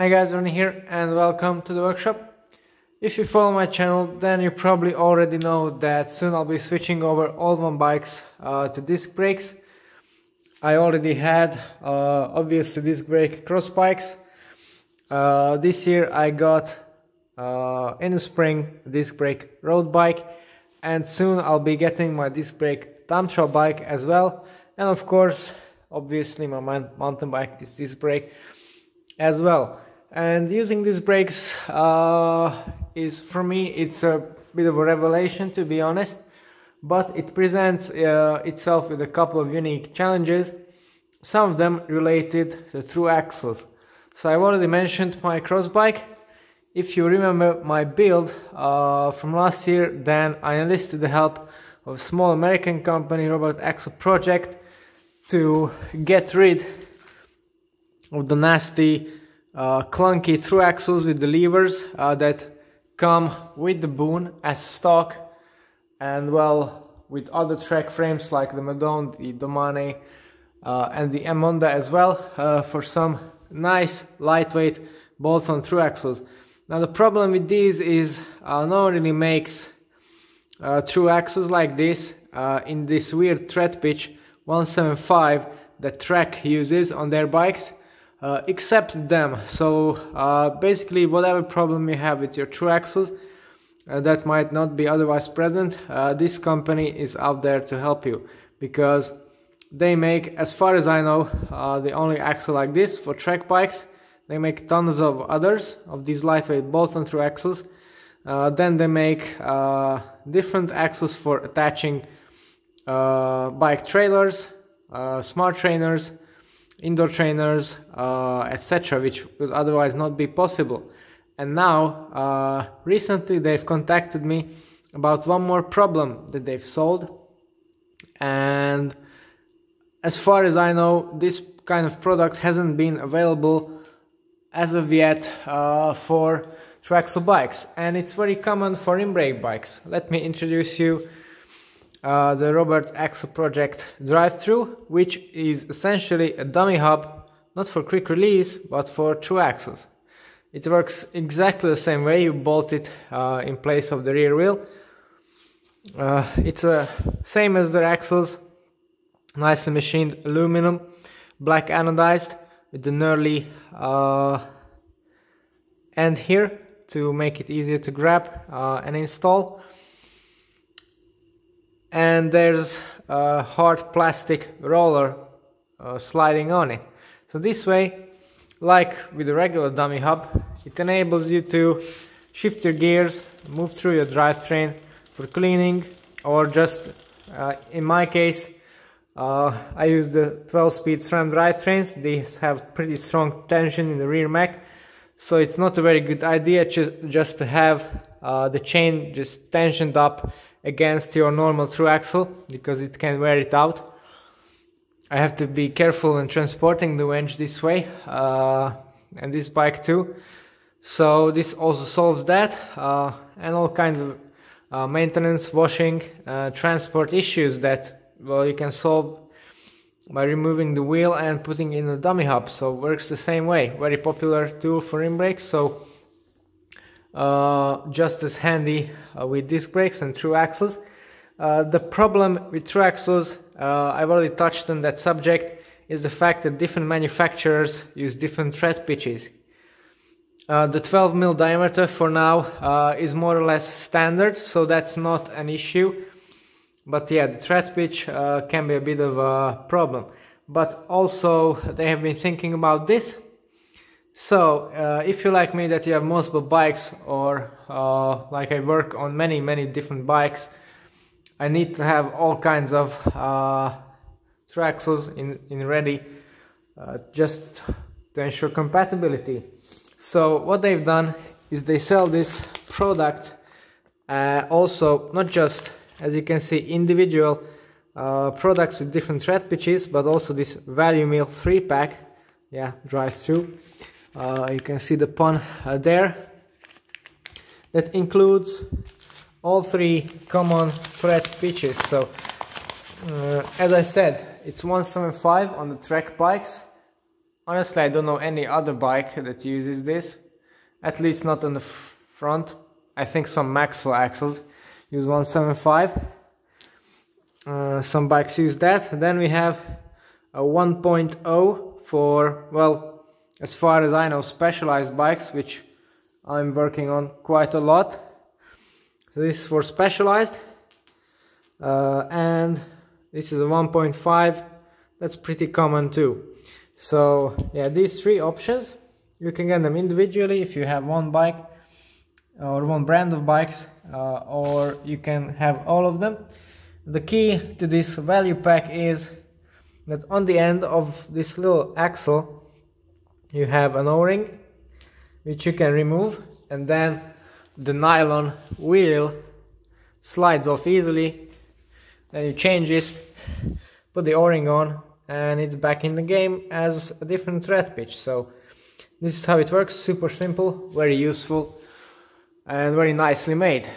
Hi guys, Ronnie here and welcome to the workshop. If you follow my channel then you probably already know that soon I'll be switching over all my bikes uh, to disc brakes. I already had uh, obviously disc brake cross bikes. Uh, this year I got uh, in the spring disc brake road bike and soon I'll be getting my disc brake time trial bike as well and of course obviously my mountain bike is disc brake as well and using these brakes uh, is for me it's a bit of a revelation to be honest. But it presents uh, itself with a couple of unique challenges some of them related to through axles. So I've already mentioned my cross bike. If you remember my build uh, from last year then I enlisted the help of a small American company Robert Axle Project to get rid of the nasty clunky through axles with the levers uh, that come with the Boone as stock and well with other Trek frames like the Madone, the Domane uh, and the Émonda as well uh, for some nice lightweight bolt-on through axles. Now the problem with these is uh, no one really makes uh, axles like this uh, in this weird thread pitch 175 that Trek uses on their bikes uh, except them. So uh, basically whatever problem you have with your true axles uh, that might not be otherwise present, uh, this company is out there to help you because they make, as far as I know, uh, the only axle like this for Trek bikes. They make tons of others of these lightweight bolt-on through axles. Uh, then they make different axles for attaching bike trailers, smart trainers, indoor trainers, uh, etc., which would otherwise not be possible. And now, uh, recently, they've contacted me about one more problem that they've solved. And as far as I know, this kind of product hasn't been available as of yet uh, for thru-axle bikes, and it's very common for in-brake bikes. Let me introduce you uh, the Robert Axle Project Drive-Thru, which is essentially a dummy hub, not for quick release, but for true axles. It works exactly the same way, you bolt it uh, in place of the rear wheel. Uh, it's the uh, same as the axles, nicely machined aluminum, black anodized, with the knurly uh, end here to make it easier to grab uh, and install and there's a hard plastic roller uh, sliding on it. So this way, like with a regular dummy hub, it enables you to shift your gears, move through your drivetrain for cleaning or just, uh, in my case, uh, I use the 12-speed SRAM drivetrains. These have pretty strong tension in the rear mech, so it's not a very good idea just to have uh, the chain just tensioned up against your normal through axle because it can wear it out. I have to be careful in transporting the winch this way uh, and this bike too. So this also solves that uh, and all kinds of uh, maintenance, washing, uh, transport issues that well you can solve by removing the wheel and putting in a dummy hub. So works the same way. Very popular tool for in brakes. So just as handy uh, with disc brakes and through axles. Uh, the problem with through axles, I've already touched on that subject, is the fact that different manufacturers use different thread pitches. Uh, the 12 mil diameter for now uh, is more or less standard, so that's not an issue. But yeah, the thread pitch uh, can be a bit of a problem. But also, they have been thinking about this so, uh, if you like me that you have multiple bikes or uh, like I work on many many different bikes, I need to have all kinds of uh, thru-axles in, in ready uh, just to ensure compatibility. So what they've done is they sell this product uh, also not just as you can see individual uh, products with different thread pitches but also this value meal 3 pack yeah drive through you can see the pun uh, there. That includes all three common thread pitches. So uh, as I said it's 175 on the Trek bikes. Honestly I don't know any other bike that uses this at least not on the front. I think some Maxle axles use 175 uh, some bikes use that. Then we have a 1.0 for well as far as I know specialized bikes which I'm working on quite a lot. This is for specialized uh, and this is a 1.5 that's pretty common too. So yeah these three options you can get them individually if you have one bike or one brand of bikes uh, or you can have all of them. The key to this value pack is that on the end of this little axle you have an o-ring which you can remove and then the nylon wheel slides off easily. Then you change it put the o-ring on and it's back in the game as a different thread pitch. So this is how it works super simple very useful and very nicely made.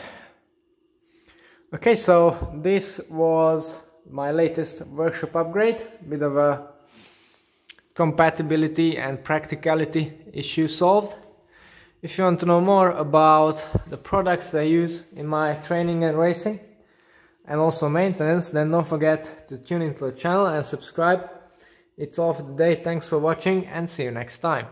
Okay so this was my latest workshop upgrade bit of a compatibility and practicality issue solved if you want to know more about the products I use in my training and racing and also maintenance, then don't forget to tune into the channel and subscribe. It's all for today. Thanks for watching and see you next time.